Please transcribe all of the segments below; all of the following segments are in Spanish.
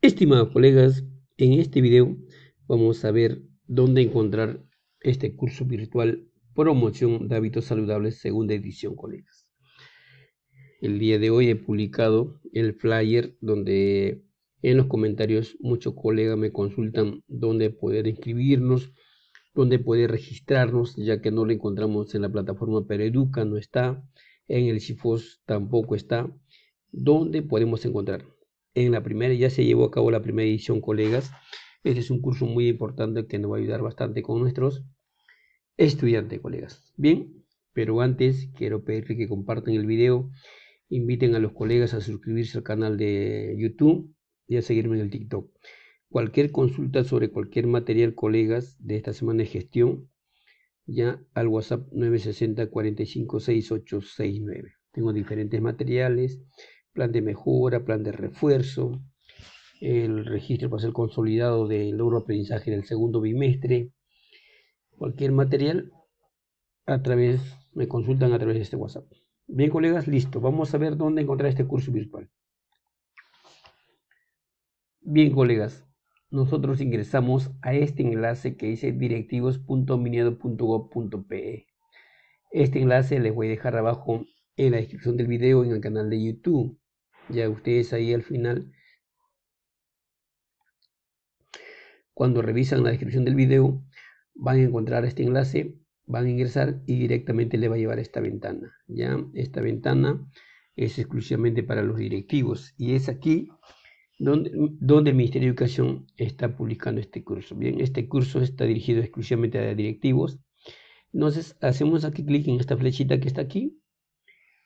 Estimados colegas, en este video vamos a ver dónde encontrar este curso virtual Promoción de Hábitos Saludables, segunda edición, colegas. El día de hoy he publicado el flyer donde en los comentarios muchos colegas me consultan dónde poder inscribirnos, dónde poder registrarnos, ya que no lo encontramos en la plataforma Pereduca, no está, en el CIFOS tampoco está. ¿Dónde podemos encontrar? En la primera, ya se llevó a cabo la primera edición, colegas. Este es un curso muy importante que nos va a ayudar bastante con nuestros estudiantes, colegas. Bien, pero antes quiero pedirle que compartan el video, inviten a los colegas a suscribirse al canal de YouTube y a seguirme en el TikTok. Cualquier consulta sobre cualquier material, colegas, de esta semana de gestión, ya al WhatsApp 960 45 6869. Tengo diferentes materiales, plan de mejora, plan de refuerzo, el registro para ser consolidado del logro aprendizaje del segundo bimestre, cualquier material a través, me consultan a través de este WhatsApp. Bien, colegas, listo. Vamos a ver dónde encontrar este curso virtual. Bien, colegas, nosotros ingresamos a este enlace que dice directivos.minedo.gov.pe. Este enlace les voy a dejar abajo en la descripción del video en el canal de YouTube. Ya ustedes ahí al final, cuando revisan la descripción del video, van a encontrar este enlace, van a ingresar y directamente le va a llevar a esta ventana. Ya esta ventana es exclusivamente para los directivos y es aquí donde, el Ministerio de Educación está publicando este curso. Bien, este curso está dirigido exclusivamente a directivos. Entonces, hacemos aquí clic en esta flechita que está aquí.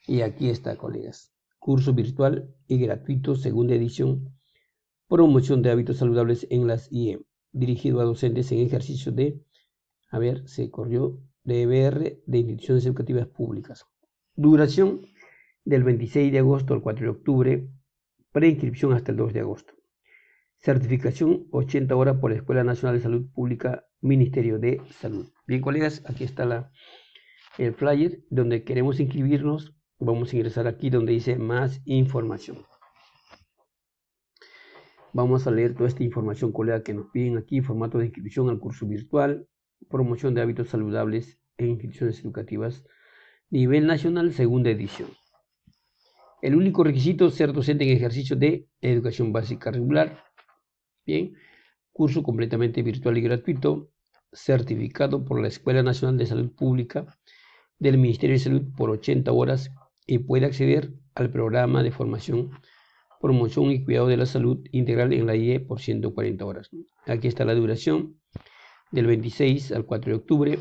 Y aquí está, colegas. Curso virtual y gratuito, segunda edición. Promoción de hábitos saludables en las IE. Dirigido a docentes en ejercicio de, a ver, se corrió, de EBR de instituciones educativas públicas. Duración del 26 de agosto al 4 de octubre Preinscripción hasta el 2 de agosto. Certificación 80 horas por la Escuela Nacional de Salud Pública, Ministerio de Salud. Bien, colegas, aquí está la, el flyer donde queremos inscribirnos. Vamos a ingresar aquí donde dice más información. Vamos a leer toda esta información, colega, que nos piden aquí. Formato de inscripción al curso virtual. Promoción de hábitos saludables en inscripciones educativas. Nivel nacional, segunda edición. El único requisito es ser docente en ejercicio de educación básica regular. Bien, curso completamente virtual y gratuito, certificado por la Escuela Nacional de Salud Pública del Ministerio de Salud por 80 horas y puede acceder al programa de formación, promoción y cuidado de la salud integral en la IE por 140 horas. Aquí está la duración del 26 al 4 de octubre,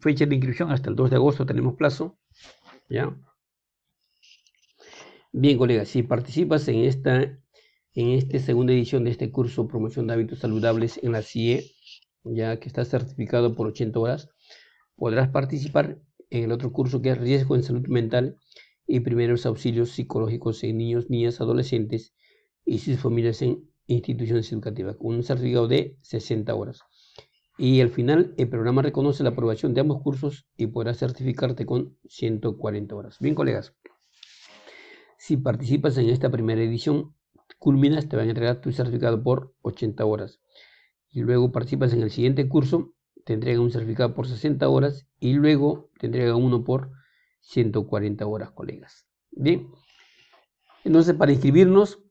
fecha de inscripción hasta el 2 de agosto tenemos plazo, ¿ya? Bien, colegas, si participas en esta, en esta segunda edición de este curso Promoción de Hábitos Saludables en la CIE, ya que está certificado por 80 horas, podrás participar en el otro curso que es Riesgo en Salud Mental y Primeros Auxilios Psicológicos en Niños, Niñas, Adolescentes y sus familias en instituciones educativas, con un certificado de 60 horas. Y al final, el programa reconoce la aprobación de ambos cursos y podrás certificarte con 140 horas. Bien, colegas. Si participas en esta primera edición, culminas, te van a entregar tu certificado por 80 horas. Y luego participas en el siguiente curso, te entregan un certificado por 60 horas y luego te entregan uno por 140 horas, colegas. Bien. Entonces, para inscribirnos,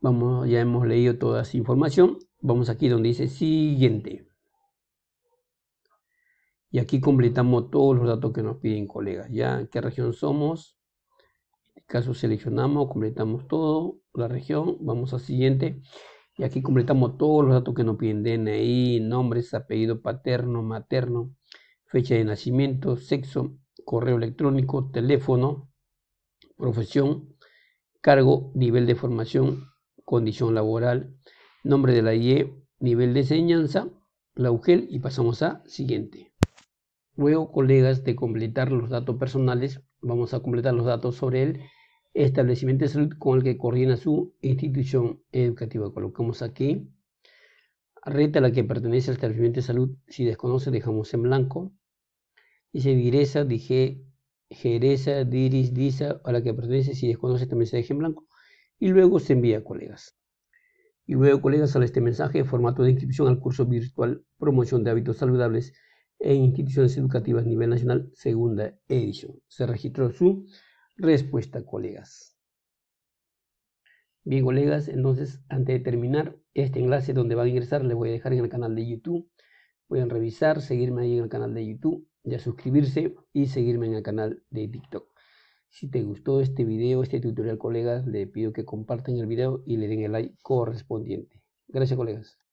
vamos, ya hemos leído toda esa información. Vamos aquí donde dice siguiente. Y aquí completamos todos los datos que nos piden, colegas. Ya, ¿qué región somos? caso seleccionamos, completamos todo, la región, vamos al siguiente y aquí completamos todos los datos que nos piden, DNI, nombres, apellido paterno, materno, fecha de nacimiento, sexo, correo electrónico, teléfono, profesión, cargo, nivel de formación, condición laboral, nombre de la IE, nivel de enseñanza, la UGEL y pasamos a siguiente. Luego, colegas, de completar los datos personales, vamos a completar los datos sobre el establecimiento de salud con el que coordina su institución educativa. Colocamos aquí red a la que pertenece al establecimiento de salud. Si desconoce, dejamos en blanco. Dice diresa, dije, jereza, diris, disa, a la que pertenece. Si desconoce, se deja en blanco. Y luego se envía, colegas. Y luego, colegas, sale este mensaje, formato de inscripción al curso virtual Promoción de Hábitos Saludables en Instituciones Educativas a nivel nacional, segunda edición. Se registró su respuesta, colegas. Bien, colegas, entonces, antes de terminar, este enlace donde van a ingresar, les voy a dejar en el canal de YouTube. Pueden revisar, seguirme ahí en el canal de YouTube, ya suscribirse y seguirme en el canal de TikTok. Si te gustó este video, este tutorial, colegas, le pido que compartan el video y le den el like correspondiente. Gracias, colegas.